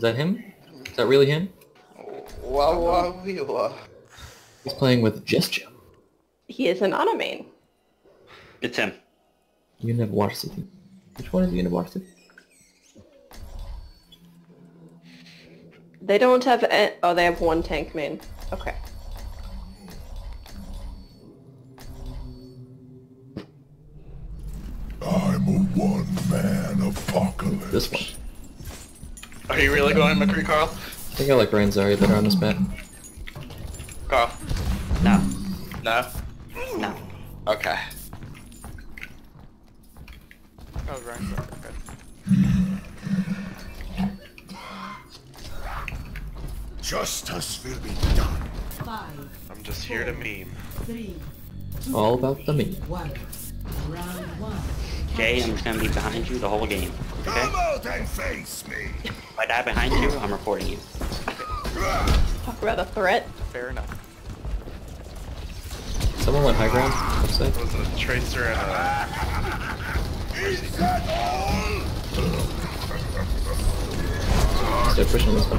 Is that him? Is that really him? Wow, wow, wow. He's playing with Gesture. He is an anime. It's him. University. Which one is University? They don't have. A- oh, they have one tank main. Okay. I'm a one-man apocalypse. This one. Are you really going McCree, Carl? I think I like Ranzari better on this map. Carl? No. No? No. Okay. Oh, right. Okay. Justice will be done. Five, I'm just here to meme. three, All about the meme. one. Round one. Jay, I'm just gonna be behind you the whole game. Okay? Come out and face me. If I die behind you, I'm reporting you. Talk about a threat. Fair enough. Someone went high ground. Looks like. It was a tracer and a... Is that all? Start pushing this one.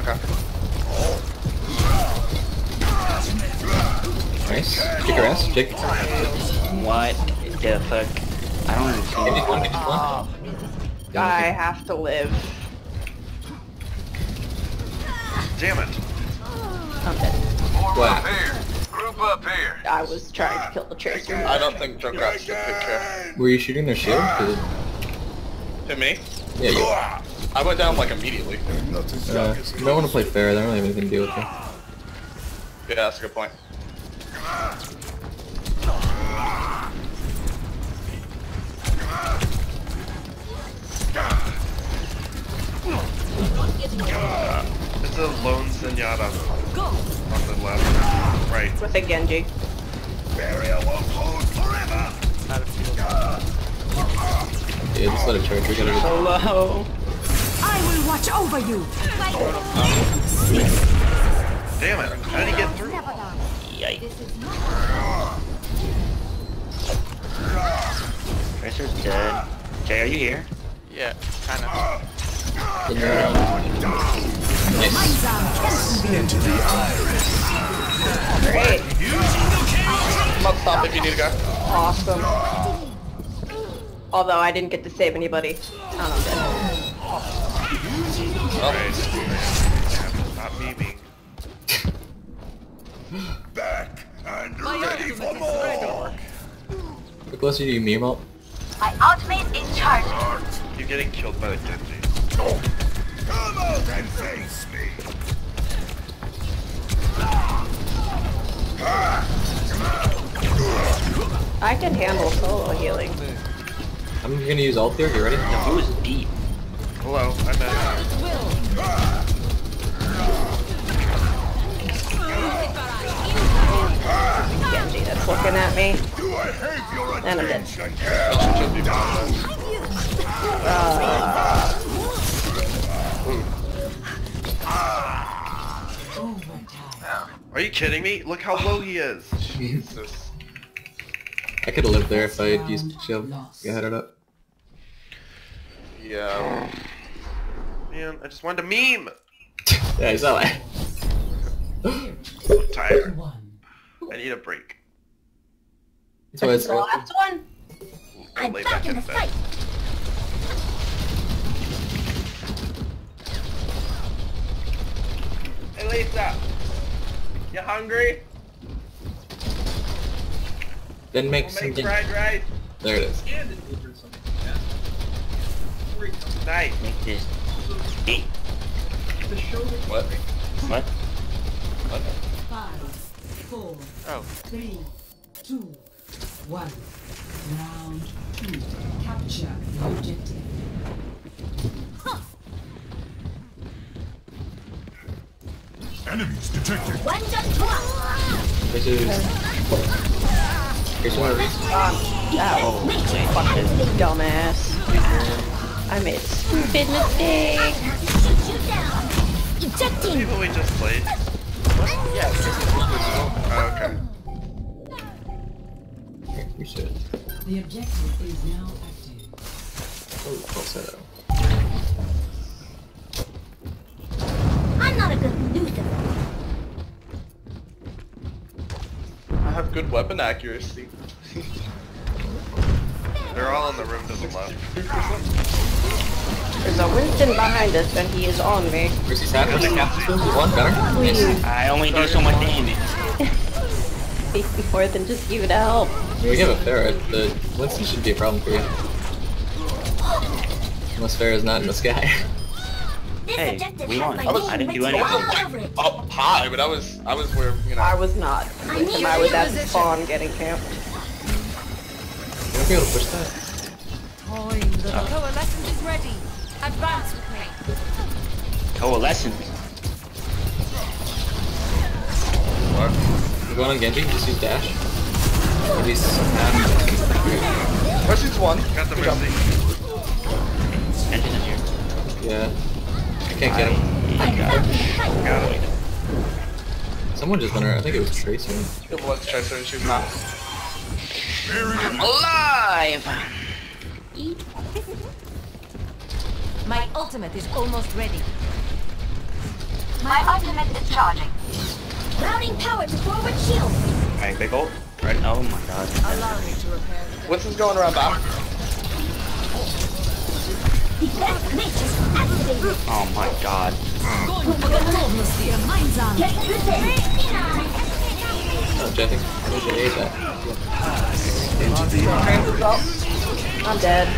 Okay. Nice. Kick her ass. Jake. What the fuck? I don't Give me understand. one. Give me one. I have to live. Damn it. I'm dead. Wow. Group up here. I was trying to kill the tracer. I don't think Junkrat's a good picture. Were you shooting their shield? 'Cause it- Hit me? Yeah, you. I went down like immediately. Not as Uh, young as you might want to play fair. They don't really have anything to do with you. Yeah, that's a good point. It's a lone Zenyatta on the left. Right. With a Genji. Barrier won't hold forever. Out of field. Yeah, just let it charge. We gotta get. Hello. I will watch over you. Damn it. How did he get through? Yikes. Tracer's dead. Jay, are you here? Yeah, kinda. In your, nice. Into the iris. Great. I'm up top if you need to go. Awesome. Although I didn't get to save anybody. Oh, I'm dead. Right. Not memeing. Back and ready for more. How close do you meme up? My ultimate is charged. You're getting killed by the Genji. Come out and face me. I can handle solo healing. I'm gonna use ult here. You ready? The blue is deep. Hello, I'm at... Genji that's looking at me. Do I have your And I'm dead. attention? Should be fine. Are you kidding me? Look how low he is. Jesus. I could have lived there if I had used shield. You had it up. Yeah. Man, I just wanted to meme. Yeah, I saw that. I'm tired. I need a break. That's why it's The last one? I'm lay back in bed. Hey Lisa! You hungry? Then make We'll make something. fried rice. There it is. Nice. Make this. Eat. What? What? Five, four, Oh, three, two, one. Round two. Capture the objective. Enemies detected. This is. Here's one of these. Oh, fucking dumbass. I made a stupid mistake. people we just played. Oh, okay. Here, we should. The objective is now active. Oh, close good weapon accuracy. They're all in the room to the left. There's a Winston behind us and he is on me. Mercy's half, Mercy's half. There's one, got I only do so much damage. More than just you to help. We have a ferret. but Winston should be a problem for you. Unless Pharah's not in the sky. This Hey, objective we won. my I was- I didn't do anything. all over. Up high, but I was I was where you know. I was not. I need I was your at position. spawn getting camped. You won't be able to push that. The uh. coalescence is ready. Advance with me. Coalescence. What? We're going on Genji, just use dash. Maybe half. Mercy's one. Got the Good job. mercy. Engine in here. Yeah. I can't get him. I got Got it. Someone just went around. I think it was Tracer. Good luck, Chester. She's not. I'm alive! My ultimate is almost ready. My ultimate is charging. Routing power to forward shield. Alright, big ult. Right. Oh my god. Allow me to repair. Winston's going around back. Defense matrix activated. Oh my god. Get. Oh, Jeffy. I need to aid that. Hands is up. I'm dead.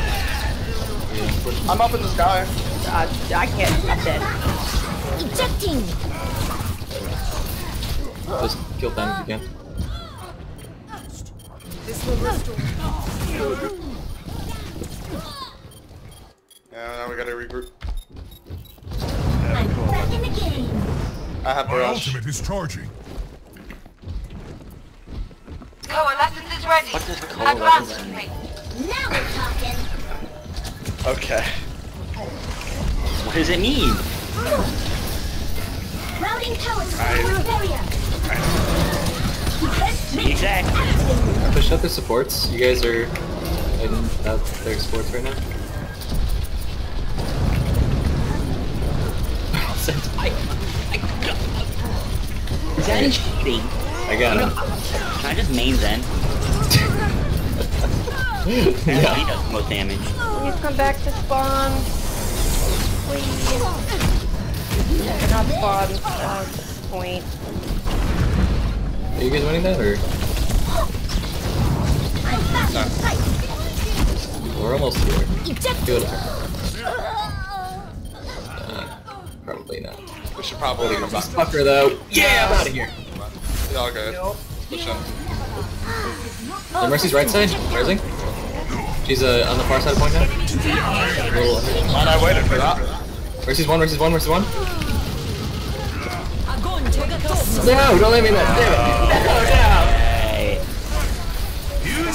I'm up in the sky. Uh, I can't. I'm dead. Ejecting. Just kill them if you can. This will restore. Yeah, now we gotta regroup. I'm back in the game. I have My barrage. ultimate is charging. Oh, coalescence is ready. What does Advance coalescence mean? me. Now we're talking. Okay. What does it mean? Routing power to forward barrier. Exactly. I pushed out the supports. You guys are fighting out uh, their supports right now. Zen cheating. I got him. Can I just main Zen? He does the most damage. Please come back to spawn. Please. Yeah, not spawn. Uh, point. Are you guys winning that or? I'm back in sight. We're almost here. Ejecting. Good. Probably not. We should probably come back. Fucker though. Yeah, I'm out of here. It's all good. Push on. The Mercy's right side, rising. She's uh, on the far side of point now. Little- I waited for that. Mercy's one, Mercy's one, Mercy's one. I'm going to get those. No, don't let me in that. Hey. Damn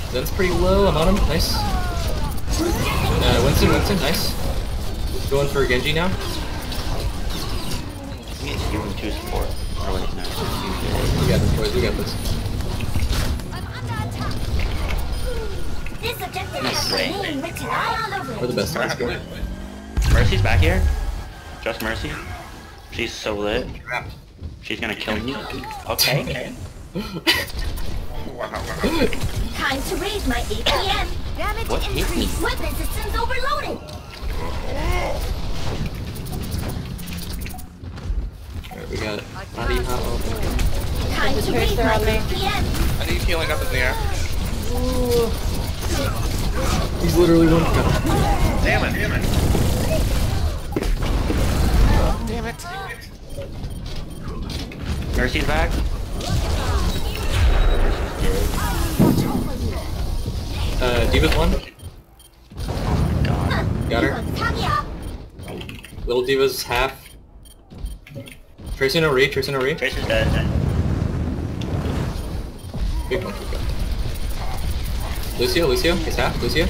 it. Zen's pretty low. I'm on him. Nice. Uh, Winston, Winston, nice. Going for Genji now. It's you and two support. Oh wait, no. We got this, boys. We got this. This objective Nice. has my name written all over We're the best. Let's go. Mercy's back here. Just Mercy. She's so lit. She's gonna kill me. Okay. Time to raise my APM. Damage What increase. Weapon systems overloaded. Alright, we got body hot. Time to raise Tracer on me. I need healing up in the air. He's literally one. Damn it. Damn it. Mercy's back. Uh, D.Va's one. Got her. Little D.Va's half. Tracer no re, Tracer no re. Tracer's dead. Big monkey gun. Lucio, Lucio, he's half. Lucio.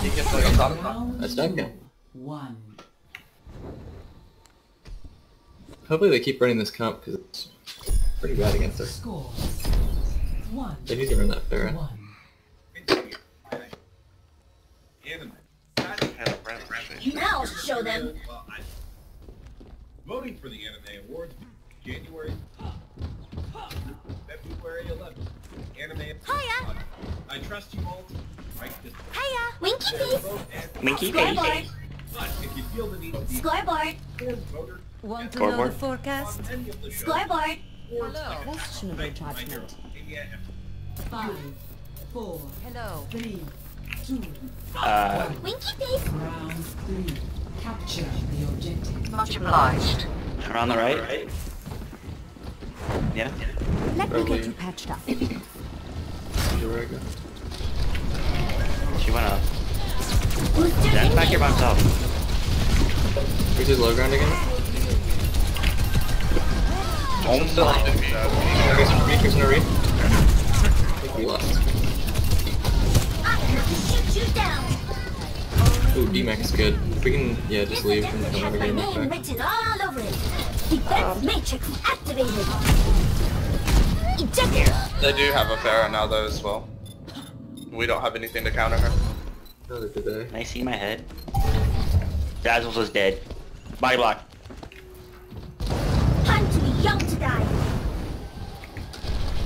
He gets like on top. That's done. Yeah. One. Hopefully they keep running this comp because it's pretty bad against her. They need to run that Pharah. One. Had a friend, right? Now show them. voting for the Anime Awards January February 11th. Anime Hiya. I trust you all to write this Hiya. Winky face. Winky face. but if you feel the need to be Scoreboard. a voter Want to know the forecast? on any of the shows, Scoreboard. awards, Questionable thank my hero, judgment. Five, four, Hello. three, two, Uh, Winky face. round three. Capture the objective. Much obliged. around the right. Yeah. Let me get you patched up. Here I go. She went up. Booster Dan's back here by himself. Where's his low ground again? Almost still on 50. Here's no read, here's no read. I think we lost. Shoot you down. Ooh, D-Mac is good. If we can, yeah, just leave and come Has over my here and name look back. written all over it. Defense um. matrix activated. Ejector. They do have a Pharah now though as well. We don't have anything to counter her. Another good day. Can I see my head? Dazzles was dead. Body block. Time to be young to die.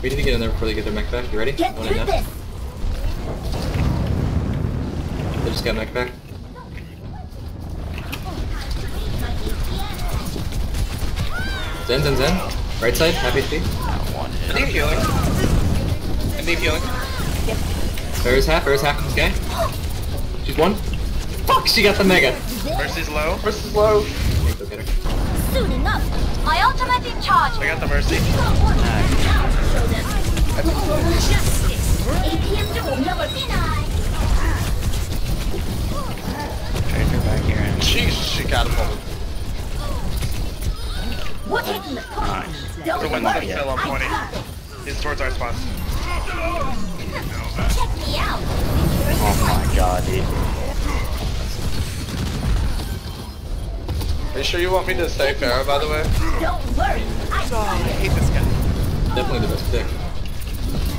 We need to get in there before they get their mech back. You ready? Get One through this. They just got mech back. Zen, Zen, Zen. Right side, happy HP. I need healing. I need healing. Pharah's half, Pharah's half this guy. She's one. Fuck, she got the mega. Mercy's low. Mercy's low. Okay, go get her. Soon enough. My ultimate in charge. I got the Mercy. Justice. APM to number denied. Tracer back here. Jesus, she catapulted. We're taking the point. nice. Don't The one's worry. that fell on I 20. got it. Towards our spawn. Check me out. Oh my god, dude. Are you sure you want me to stay Pharah by the way? Don't worry. I oh, got I hate this guy. Definitely the best pick.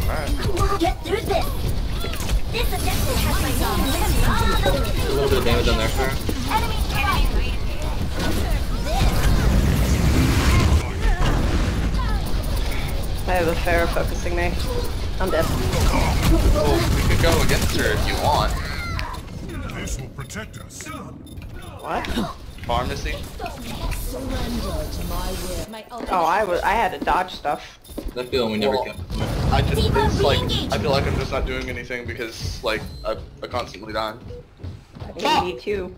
Alright. it. Get through this. This objective has my name written it. A little bit of damage on there, I have a Pharah focusing me. I'm dead. Well, we could go against her if you want. This will protect us. What? Pharmercy. Oh, I was. I had to dodge stuff. That feeling we never Well, kept. I just, it's like, I feel like I'm just not doing anything because, like, I, I constantly die. I think me too.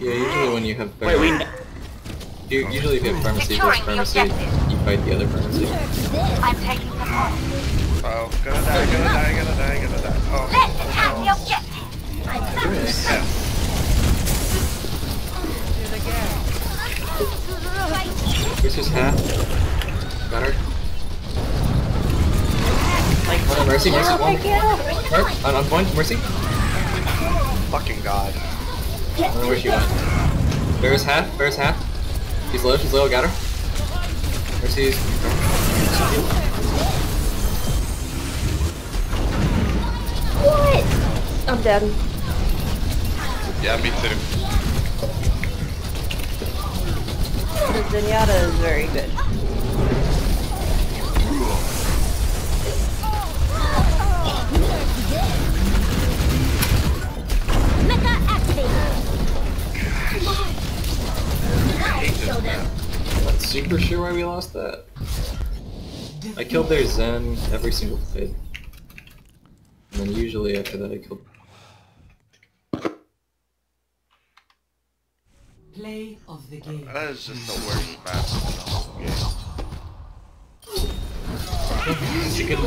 Yeah, usually when you have Wait, we. Pharah, oh, you, usually if you have Pharmercy versus Pharmercy, you fight the other Pharmercy. I'm taking the point. Oh, gonna die, gonna die, gonna die, gonna die. Oh. oh Let's oh, have the objective. I got this. Yeah. Here's his half. Got her. Like, Hold on, Mercy, Mercy, oh one. god. Mark, on, on point, Mercy. Fucking god. I don't know where she went. Pharah's half, Pharah's half. She's low, she's low, got her. Mercy's. What? I'm dead. Yeah, me too. The Zenyatta is very good. Super why we lost that. I killed their Zen every single fight. And then usually after that I killed Play of the game. That is just the worst match in the whole game. It's a good